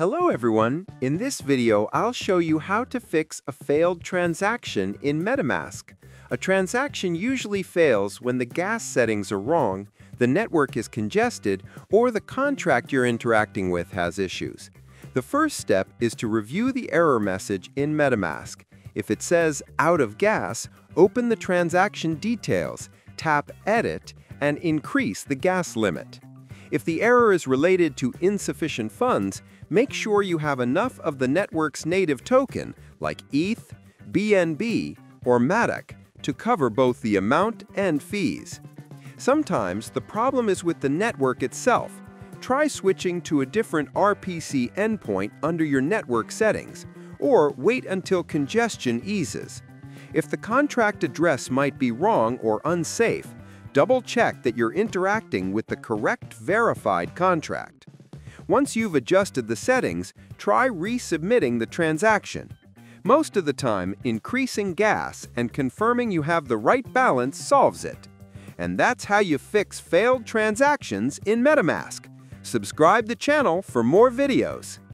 Hello everyone! In this video, I'll show you how to fix a failed transaction in MetaMask. A transaction usually fails when the gas settings are wrong, the network is congested, or the contract you're interacting with has issues. The first step is to review the error message in MetaMask. If it says out of gas, open the transaction details, tap Edit, and increase the gas limit. If the error is related to insufficient funds, make sure you have enough of the network's native token, like ETH, BNB, or MATIC, to cover both the amount and fees. Sometimes the problem is with the network itself. Try switching to a different RPC endpoint under your network settings, or wait until congestion eases. If the contract address might be wrong or unsafe, double-check that you're interacting with the correct verified contract. Once you've adjusted the settings, try resubmitting the transaction. Most of the time, increasing gas and confirming you have the right balance solves it. And that's how you fix failed transactions in MetaMask. Subscribe the channel for more videos.